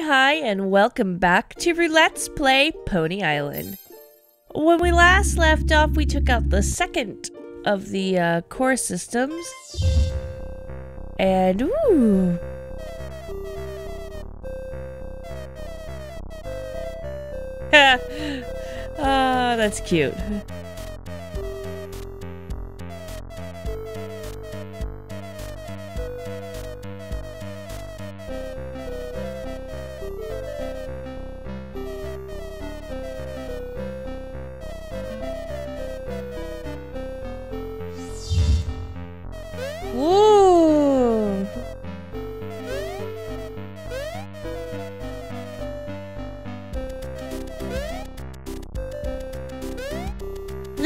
Hi, and welcome back to Roulette's Play Pony Island. When we last left off, we took out the second of the uh, core systems. And, ooh. Ah, that's cute.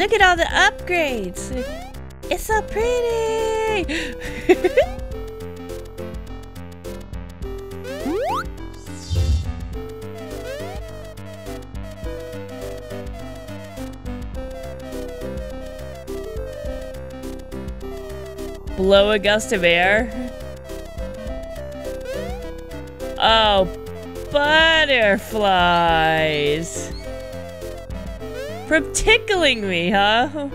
Look at all the upgrades. It's so pretty. Blow a gust of air. Oh, butterflies. From tickling me, huh?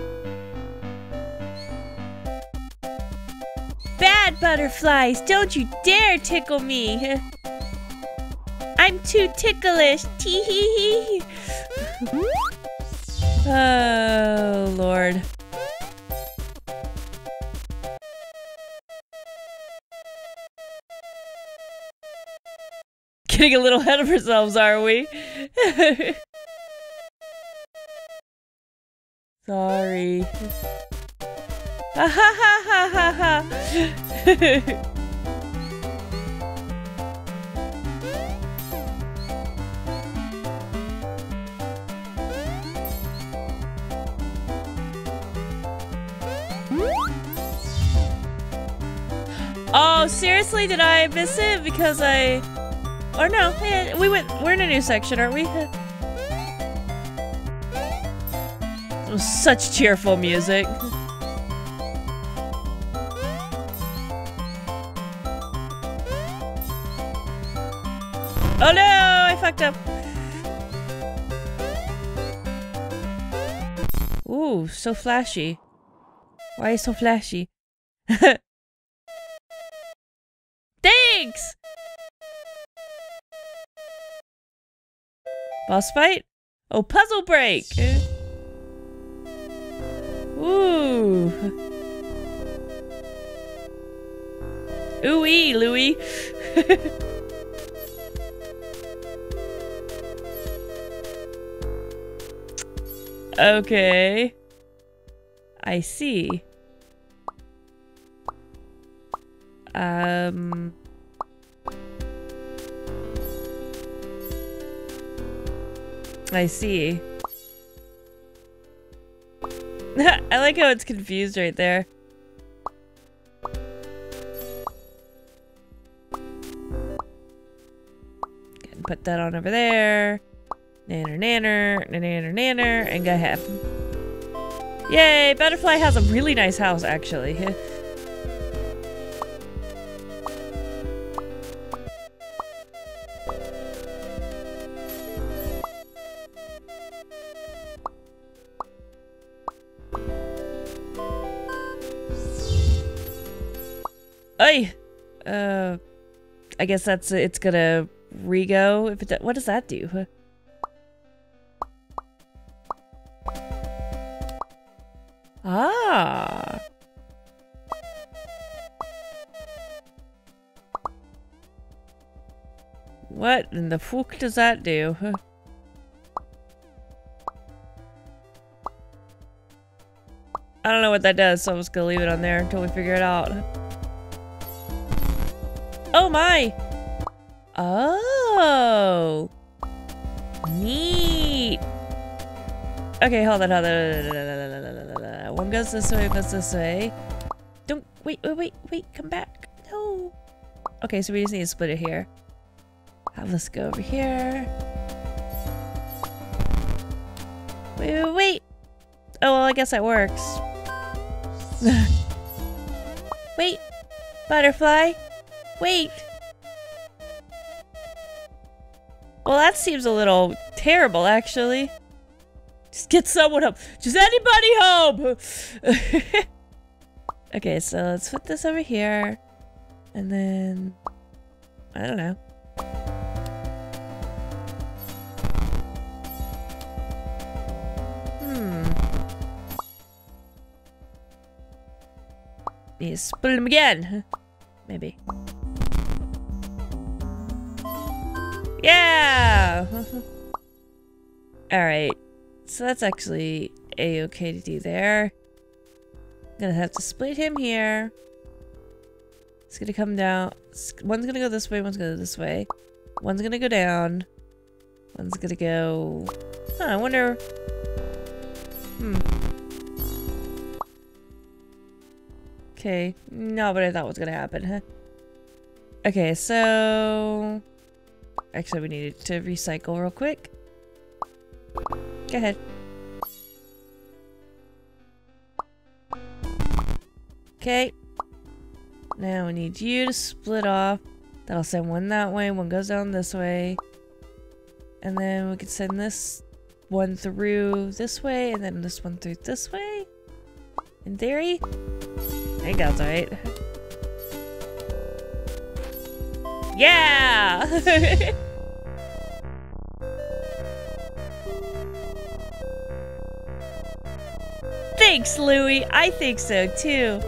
Bad butterflies, don't you dare tickle me. I'm too ticklish. Tee hee hee. Oh, Lord. Getting a little ahead of ourselves, are we? Sorry. Ha ha ha ha ha ha. Oh, seriously? Did I miss it? Because I... Or no, yeah, we went... We're in a new section, aren't we? Such cheerful music. Oh no, I fucked up. Ooh, so flashy. Why so flashy? Thanks! Boss fight? Oh, puzzle break! Ooh. Ooh-wee, Louie. okay. I see. Um... I see. I like how it's confused right there. And put that on over there. Nanner, nanner, nanner, nanner, and go ahead. Yay! Butterfly has a really nice house, actually. I guess that's it's gonna rego. If it what does that do? Ah. What in the fuck does that do? I don't know what that does, so I'm just gonna leave it on there until we figure it out. Oh my! Oh! Neat! Okay, hold on, hold on. One goes this way, goes this way. Don't- wait, wait, wait, wait, come back. No! Okay, so we just need to split it here. Uh, let's go over here. Wait, wait, wait! Oh, well, I guess that works. wait! Butterfly! Wait! Well, that seems a little terrible, actually. Just get someone home. Just anybody home! okay, so let's put this over here. And then... I don't know. Hmm. You split them again. Maybe. Yeah! Alright. So that's actually a-okay to do there. Gonna have to split him here. It's gonna come down. One's gonna go this way, one's gonna go this way. One's gonna go down. One's gonna go... Huh, I wonder... Hmm. Okay, not what I thought was gonna happen, huh? Okay, so... Actually, we needed to recycle real quick. Go ahead. Okay. Now we need you to split off. That'll send one that way, one goes down this way. And then we could send this one through this way, and then this one through this way. In theory. I think that's right. Yeah! Thanks, Louie. I think so, too.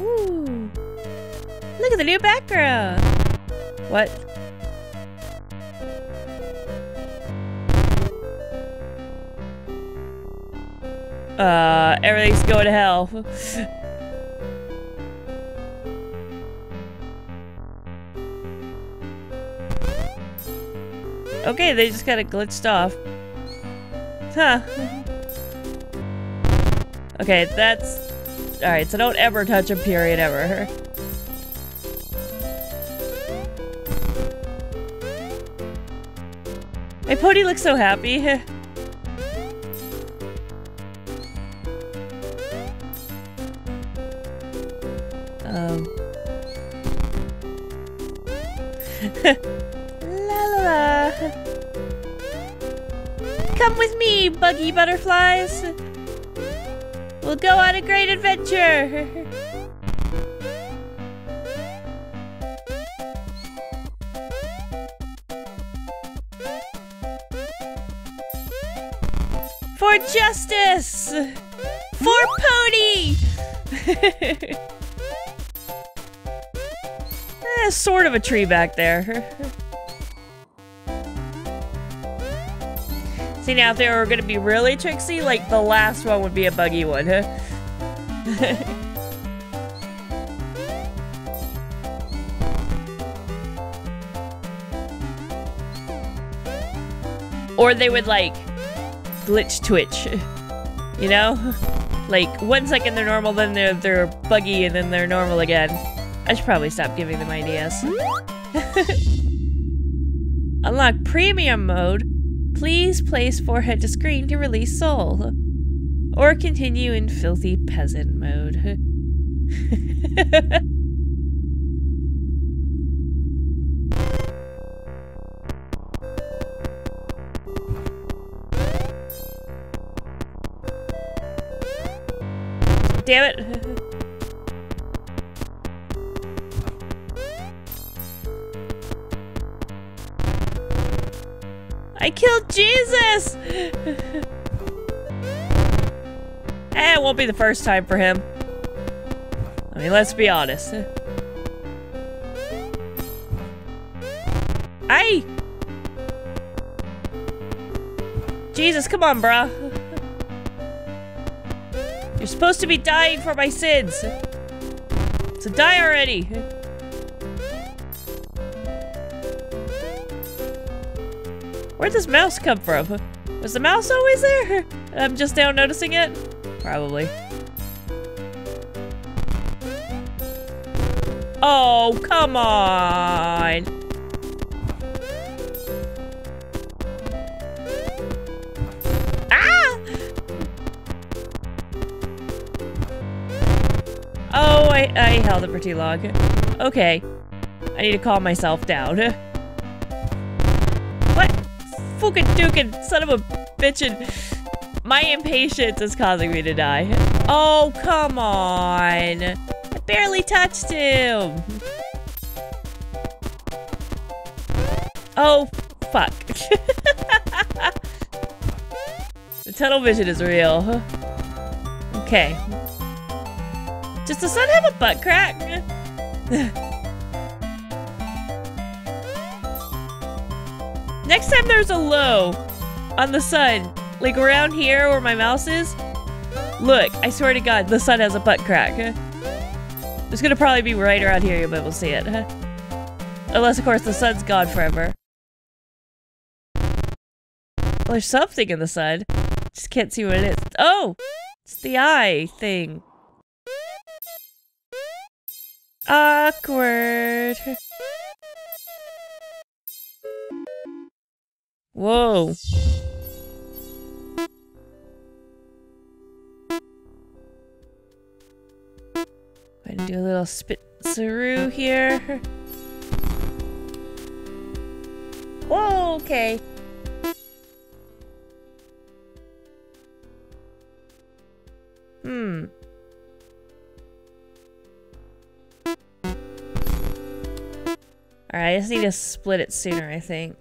Ooh. Look at the new background. What? Uh, everything's going to hell. okay, they just kind of glitched off. Huh. Okay, that's... Alright, so don't ever touch a period ever. Hey, Pony looks so happy. um... la la la. Come with me, buggy butterflies. We'll go on a great adventure. For justice! For Pony! eh, sort of a tree back there. See, now if they were gonna be really tricksy, like the last one would be a buggy one, huh? or they would like glitch twitch, you know? Like one second they're normal, then they're they're buggy, and then they're normal again. I should probably stop giving them ideas. Unlock premium mode. Please place forehead to screen to release soul. Or continue in filthy peasant mode. Damn it. I killed Jesus! eh, it won't be the first time for him. I mean, let's be honest. Hey! Jesus, come on, bruh. You're supposed to be dying for my sins. So die already. Where'd this mouse come from? Was the mouse always there? I'm just now noticing it? Probably. Oh, come on! Ah! Oh, I, I held it for too long. Okay. I need to calm myself down. Fucking dukin, son of a bitchin'. My impatience is causing me to die. Oh, come on. I barely touched him. Oh, fuck. the tunnel vision is real. Okay. Does the sun have a butt crack? Next time there's a low on the sun, like around here where my mouse is, look, I swear to God, the sun has a butt crack. It's gonna probably be right around here, you'll be able to see it. Unless, of course, the sun's gone forever. Well, there's something in the sun. Just can't see what it is. Oh! It's the eye thing. Awkward. Whoa. Gonna do a little spit through here. Whoa, okay. Hmm. Alright, I just need to split it sooner, I think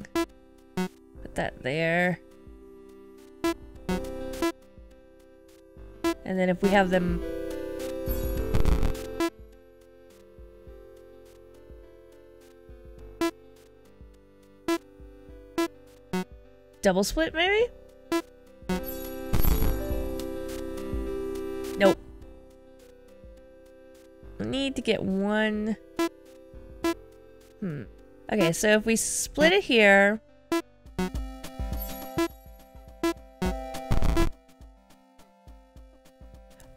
that there. And then if we have them... Double split, maybe? Nope. We need to get one... Hmm. Okay, so if we split it here...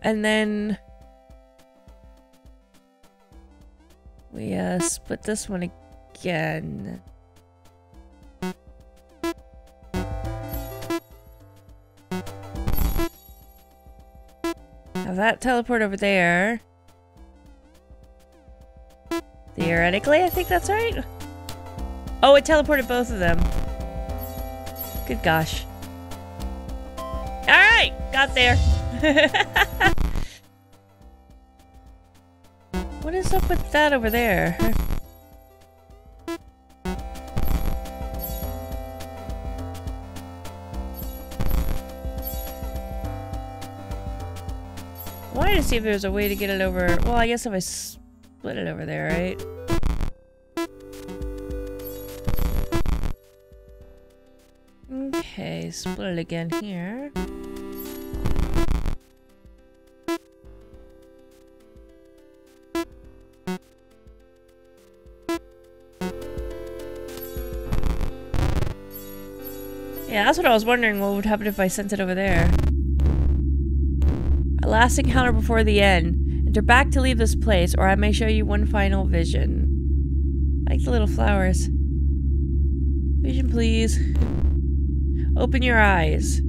And then we uh, split this one again. Have that teleport over there. Theoretically, I think that's right. Oh, it teleported both of them. Good gosh. Alright, got there. what is up with that over there? wanted to see if there's a way to get it over. Well, I guess if I split it over there, right? Okay, split it again here. That's what I was wondering. What would happen if I sent it over there? A last encounter before the end. Enter back to leave this place, or I may show you one final vision. Like the little flowers. Vision, please. Open your eyes.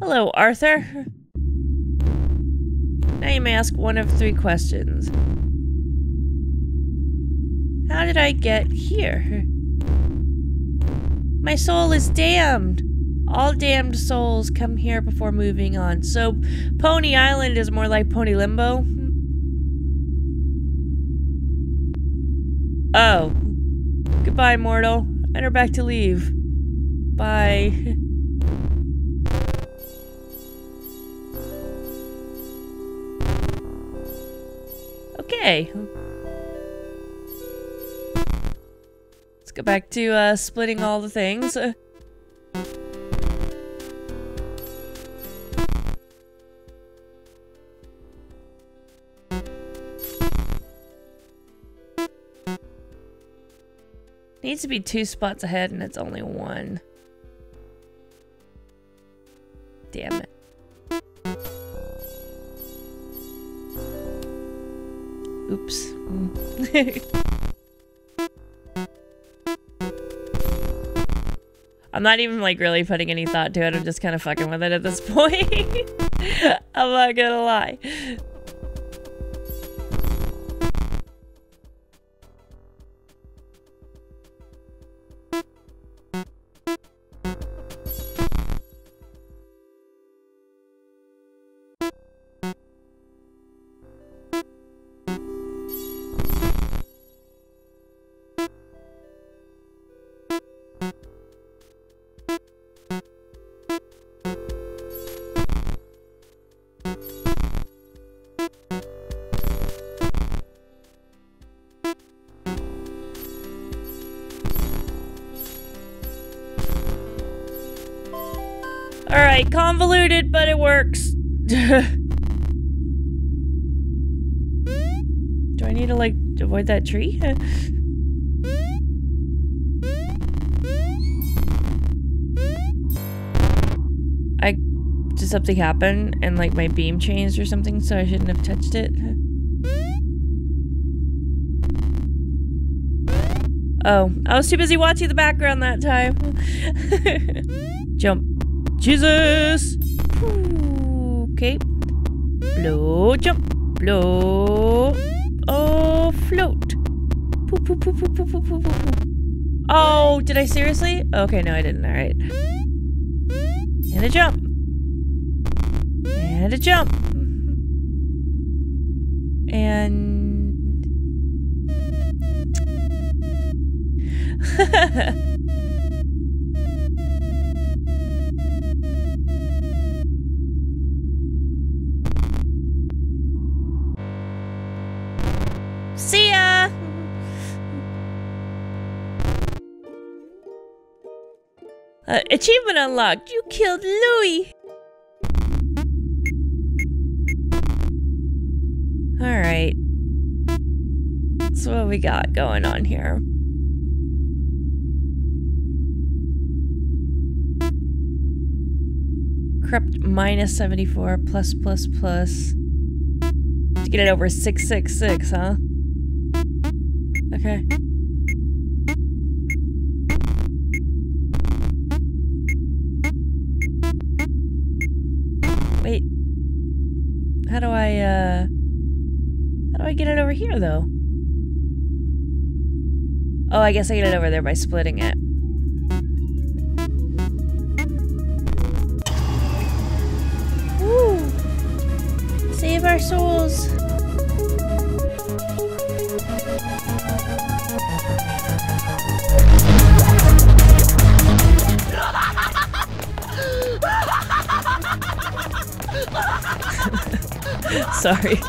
Hello, Arthur. Now you may ask one of three questions. Did I get here? My soul is damned. All damned souls come here before moving on. So, Pony Island is more like Pony Limbo? Oh. Goodbye, mortal. Enter back to leave. Bye. okay. Go back to uh, splitting all the things. Needs to be two spots ahead and it's only one. Damn it. Oops. I'm not even like really putting any thought to it. I'm just kind of fucking with it at this point. I'm not gonna lie. Convoluted, but it works. Do I need to, like, avoid that tree? I... Did something happen and, like, my beam changed or something, so I shouldn't have touched it? Oh, I was too busy watching the background that time. Jump. Jesus! Okay. Blow, jump. Blow. Oh, float. Oh, did I seriously? Okay, no, I didn't. All right. And a jump. And a jump. And... Uh, achievement unlocked! You killed Louie! Alright. So what we got going on here? Corrupt minus 74 plus plus plus. To get it over 666, huh? Okay. Uh... How do I get it over here, though? Oh, I guess I get it over there by splitting it. Woo! Save our souls! Sorry.